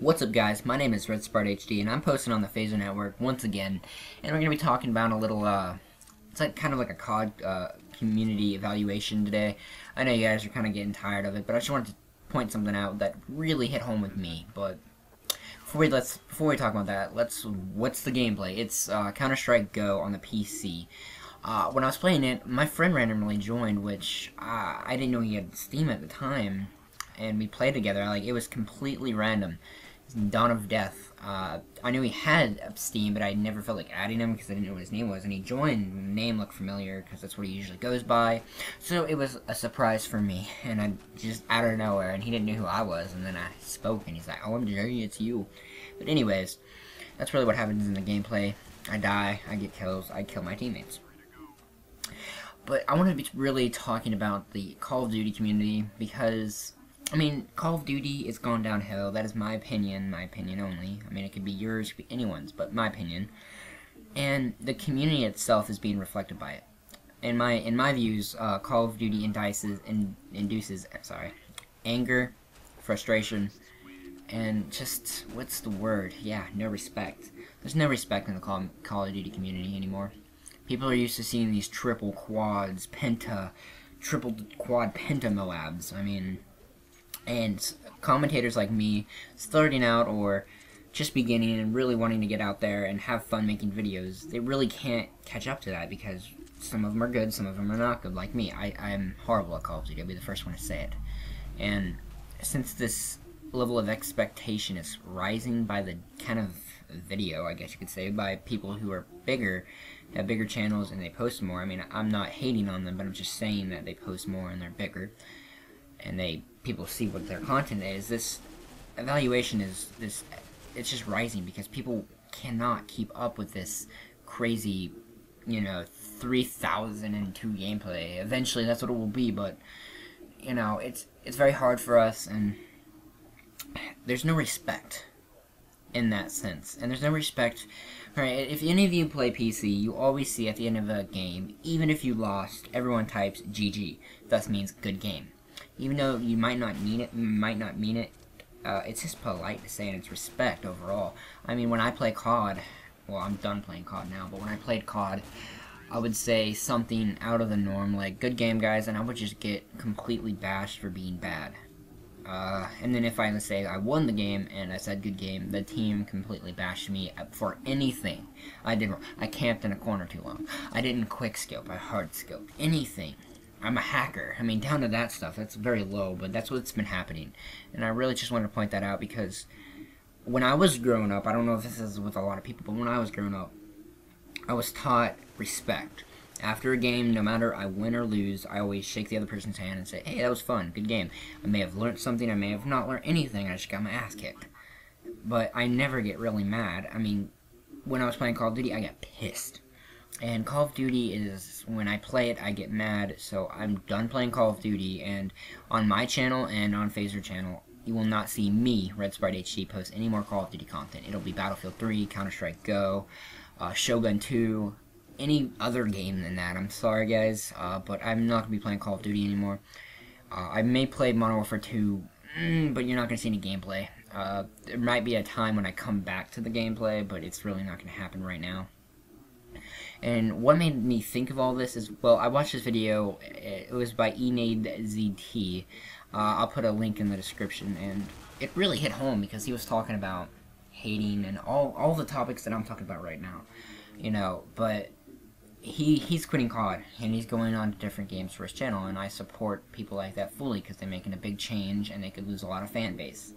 What's up guys, my name is Red Spart HD and I'm posting on the Phazer Network once again and we're going to be talking about a little, uh, it's like kind of like a COD uh, community evaluation today. I know you guys are kind of getting tired of it, but I just wanted to point something out that really hit home with me, but before we, let's, before we talk about that, let's, what's the gameplay? It's uh, Counter-Strike Go on the PC. Uh, when I was playing it, my friend randomly joined, which uh, I didn't know he had Steam at the time, and we played together. Like it was completely random. Dawn of Death. Uh, I knew he had Steam, but I never felt like adding him because I didn't know what his name was. And he joined. Name looked familiar because that's what he usually goes by. So it was a surprise for me, and I just out of nowhere, and he didn't know who I was. And then I spoke, and he's like, "Oh, I'm Jerry. It's you." But anyways, that's really what happens in the gameplay. I die. I get kills. I kill my teammates. But I want to be really talking about the Call of Duty community because I mean, Call of Duty is gone downhill. That is my opinion, my opinion only. I mean, it could be yours, could be anyone's, but my opinion. And the community itself is being reflected by it. In my in my views, uh, Call of Duty indices in, induces sorry, anger, frustration, and just what's the word? Yeah, no respect. There's no respect in the Call, Call of Duty community anymore. People are used to seeing these triple quads, penta, triple quad penta Moabs. I mean, and commentators like me, starting out or just beginning and really wanting to get out there and have fun making videos, they really can't catch up to that because some of them are good, some of them are not good, like me. I, I'm horrible at Call of Duty, I'll be the first one to say it. And since this level of expectation is rising by the kind of video, I guess you could say, by people who are bigger, have bigger channels and they post more. I mean, I'm not hating on them, but I'm just saying that they post more and they're bigger and they people see what their content is, this evaluation is this it's just rising because people cannot keep up with this crazy, you know, 3002 gameplay. Eventually that's what it will be, but you know, it's it's very hard for us and there's no respect in that sense. And there's no respect. Alright, if any of you play PC, you always see at the end of a game, even if you lost, everyone types GG. Thus means good game even though you might not mean it, might not mean it, uh, it's just polite to say and it's respect overall. I mean, when I play COD, well, I'm done playing COD now, but when I played COD, I would say something out of the norm, like, good game, guys, and I would just get completely bashed for being bad. Uh, and then if I say I won the game and I said good game, the team completely bashed me for anything I did wrong. I camped in a corner too long. I didn't quick scope. I hard scoped. Anything. I'm a hacker. I mean, down to that stuff, that's very low, but that's what's been happening. And I really just want to point that out because when I was growing up, I don't know if this is with a lot of people, but when I was growing up, I was taught respect. After a game, no matter I win or lose, I always shake the other person's hand and say, hey, that was fun, good game. I may have learned something, I may have not learned anything, I just got my ass kicked. But I never get really mad. I mean, when I was playing Call of Duty, I got pissed. And Call of Duty is, when I play it, I get mad, so I'm done playing Call of Duty, and on my channel and on Phazer channel, you will not see me, Red Spart HD, post any more Call of Duty content. It'll be Battlefield 3, Counter-Strike Go, uh, Shogun 2, any other game than that. I'm sorry, guys, uh, but I'm not going to be playing Call of Duty anymore. Uh, I may play Modern Warfare 2, mm, but you're not going to see any gameplay. Uh, there might be a time when I come back to the gameplay, but it's really not going to happen right now. And what made me think of all this is, well, I watched this video, it was by ENADZT. Uh, I'll put a link in the description, and it really hit home because he was talking about hating and all, all the topics that I'm talking about right now, you know, but he he's quitting COD, and he's going on to different games for his channel, and I support people like that fully because they're making a big change, and they could lose a lot of fan base.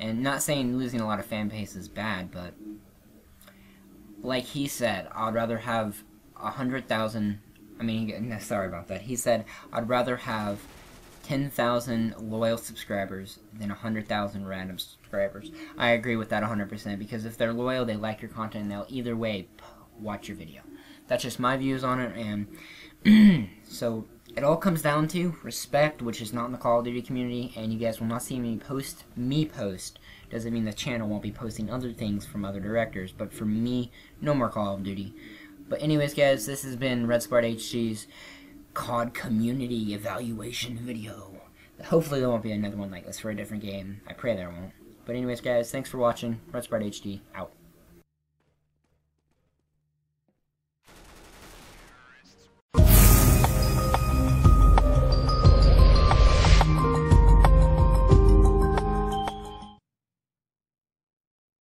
And not saying losing a lot of fan base is bad, but like he said, I'd rather have a hundred thousand. I mean, sorry about that. He said I'd rather have ten thousand loyal subscribers than a hundred thousand random subscribers. I agree with that hundred percent because if they're loyal, they like your content, and they'll either way watch your video. That's just my views on it, and so it all comes down to respect, which is not in the Call of Duty community, and you guys will not see me post me post. Doesn't mean the channel won't be posting other things from other directors, but for me, no more Call of Duty. But anyways, guys, this has been Red Spart HD's COD community evaluation video. Hopefully there won't be another one like this for a different game. I pray there won't. But anyways, guys, thanks for watching. Red HD, out.